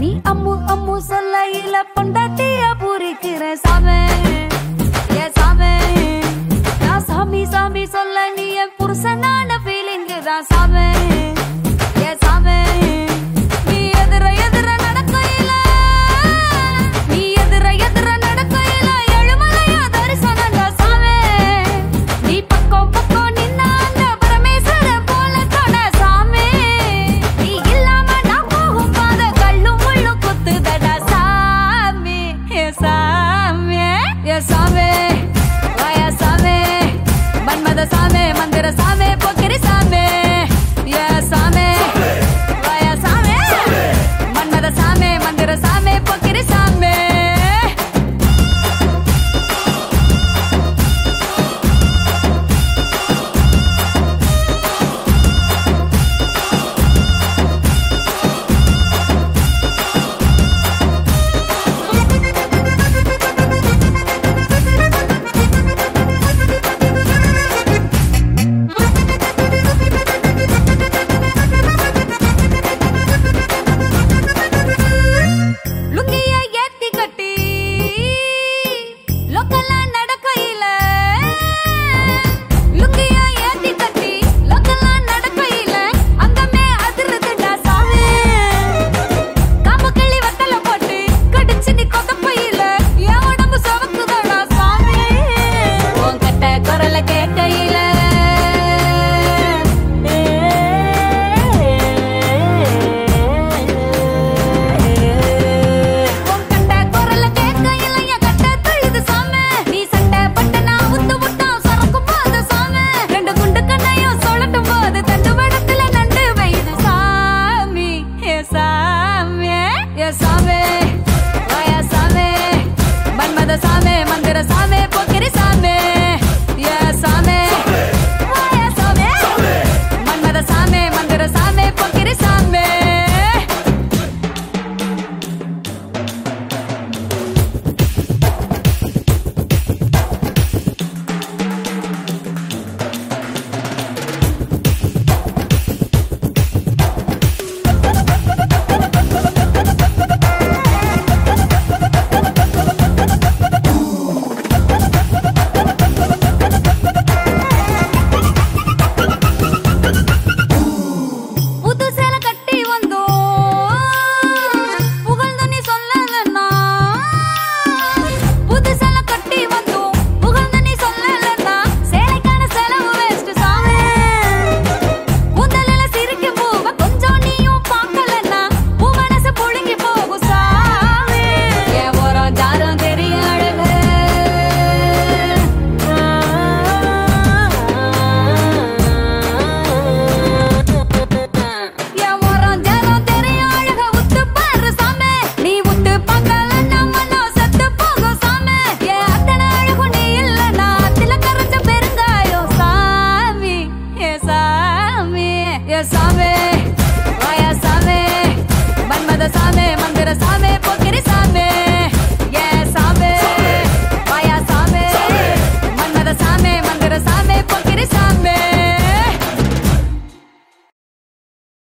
நீ அம்மு அம்மு சொல்லையில பொண்டாட்டிய பூரிக்கிற சாமே. ஏ சாமே நான் சாமி சாமி சொல்ல நீ என் புருஷனான ஃபீலிங்கு தான் சாமே.